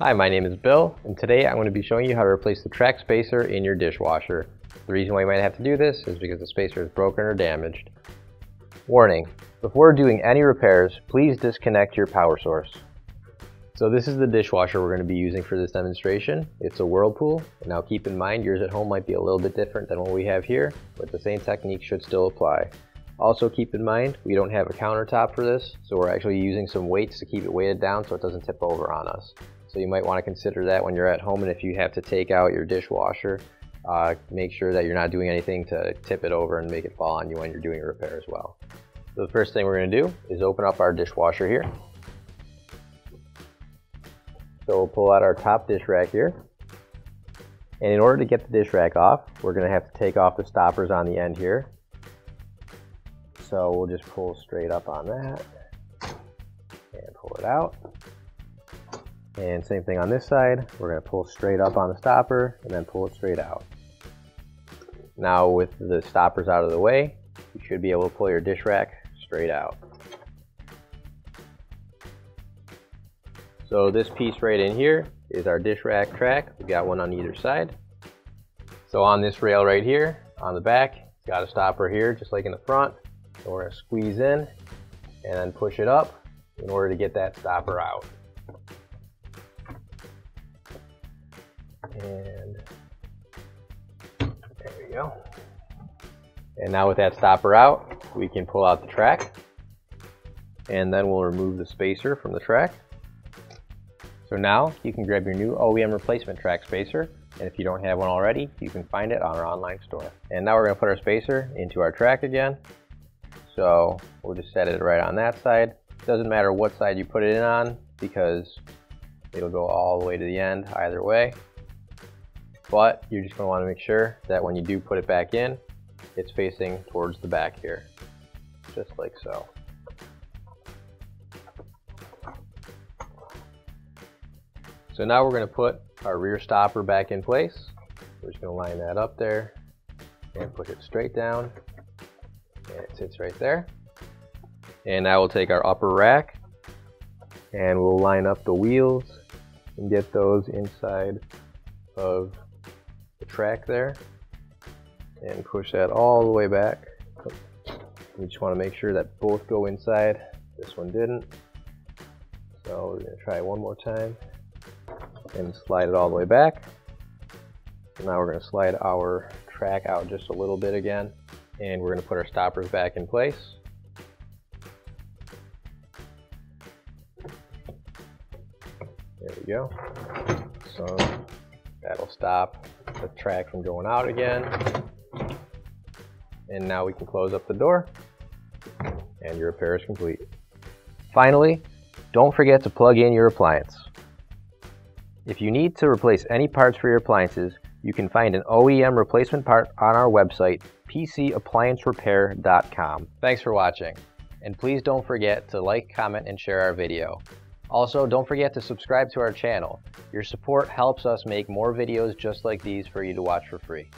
Hi, my name is Bill, and today I'm going to be showing you how to replace the track spacer in your dishwasher. The reason why you might have to do this is because the spacer is broken or damaged. Warning, before doing any repairs, please disconnect your power source. So this is the dishwasher we're going to be using for this demonstration. It's a Whirlpool. Now keep in mind yours at home might be a little bit different than what we have here, but the same technique should still apply. Also keep in mind we don't have a countertop for this, so we're actually using some weights to keep it weighted down so it doesn't tip over on us. So you might want to consider that when you're at home and if you have to take out your dishwasher, uh, make sure that you're not doing anything to tip it over and make it fall on you when you're doing a repair as well. So the first thing we're going to do is open up our dishwasher here. So we'll pull out our top dish rack here. And in order to get the dish rack off, we're going to have to take off the stoppers on the end here. So we'll just pull straight up on that and pull it out. And same thing on this side. We're going to pull straight up on the stopper and then pull it straight out. Now with the stoppers out of the way, you should be able to pull your dish rack straight out. So this piece right in here is our dish rack track. We've got one on either side. So on this rail right here, on the back, it's got a stopper here, just like in the front. So we're gonna squeeze in and then push it up in order to get that stopper out. And there we go. And now with that stopper out, we can pull out the track. And then we'll remove the spacer from the track. So now you can grab your new OEM replacement track spacer. And if you don't have one already, you can find it on our online store. And now we're gonna put our spacer into our track again. So we'll just set it right on that side. Doesn't matter what side you put it in on because it'll go all the way to the end either way but you're just going to want to make sure that when you do put it back in, it's facing towards the back here, just like so. So now we're going to put our rear stopper back in place. We're just going to line that up there and push it straight down. And it sits right there. And now we'll take our upper rack and we'll line up the wheels and get those inside of the track there and push that all the way back. We just want to make sure that both go inside. This one didn't. So we're going to try one more time and slide it all the way back. now we're going to slide our track out just a little bit again and we're going to put our stoppers back in place. There we go. So that'll stop the track from going out again. And now we can close up the door and your repair is complete. Finally, don't forget to plug in your appliance. If you need to replace any parts for your appliances, you can find an OEM replacement part on our website, pcappliancerepair.com. Thanks for watching, and please don't forget to like, comment, and share our video. Also, don't forget to subscribe to our channel. Your support helps us make more videos just like these for you to watch for free.